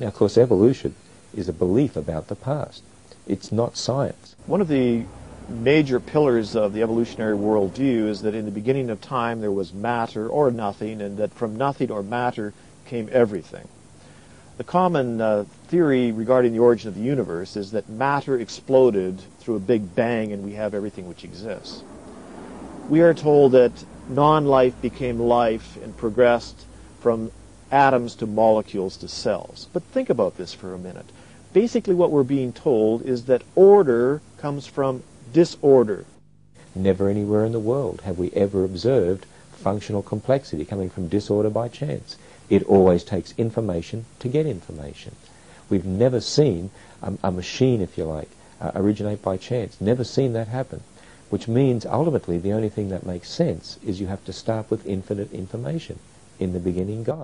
Now, of course, evolution is a belief about the past. It's not science. One of the major pillars of the evolutionary worldview is that in the beginning of time there was matter or nothing, and that from nothing or matter came everything. The common uh, theory regarding the origin of the universe is that matter exploded through a big bang and we have everything which exists. We are told that non-life became life and progressed from atoms to molecules to cells. But think about this for a minute. Basically what we're being told is that order comes from disorder. Never anywhere in the world have we ever observed functional complexity coming from disorder by chance. It always takes information to get information. We've never seen a, a machine, if you like, uh, originate by chance. Never seen that happen. Which means ultimately the only thing that makes sense is you have to start with infinite information. In the beginning, God.